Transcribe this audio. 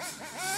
Ha ha ha!